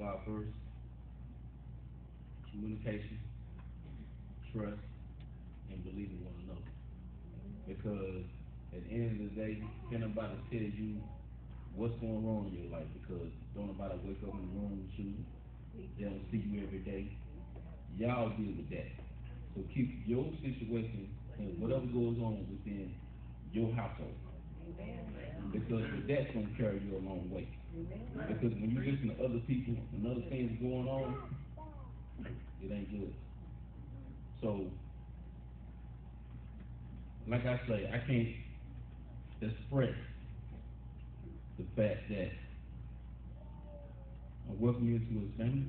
God first. Communication, trust, and believe in one another. Because at the end of the day, can nobody tell you what's going wrong in your life because don't nobody wake up in the room with you. They don't see you every day. Y'all deal with that. So keep your situation and whatever goes on within your household. Because that's gonna carry you a long way. Because when you listen to other people and other things going on, it ain't good. So, like I say, I can't express the fact that I welcome you to his family.